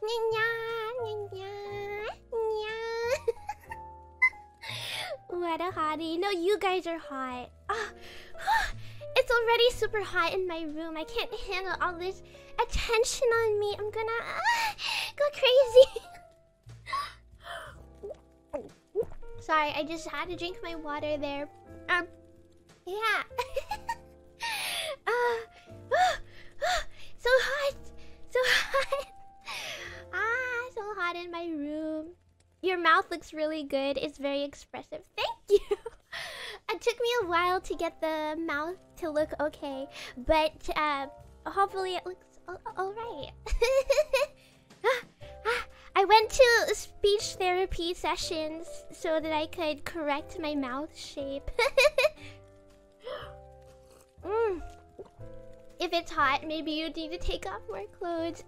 what a hottie. No, you guys are hot. Ah, it's already super hot in my room. I can't handle all this attention on me. I'm gonna uh, go crazy. Sorry, I just had to drink my water there. Um, yeah. Ah, in my room. Your mouth looks really good. It's very expressive. Thank you. it took me a while to get the mouth to look okay, but uh, hopefully it looks all right. I went to speech therapy sessions so that I could correct my mouth shape. mm. If it's hot, maybe you need to take off more clothes.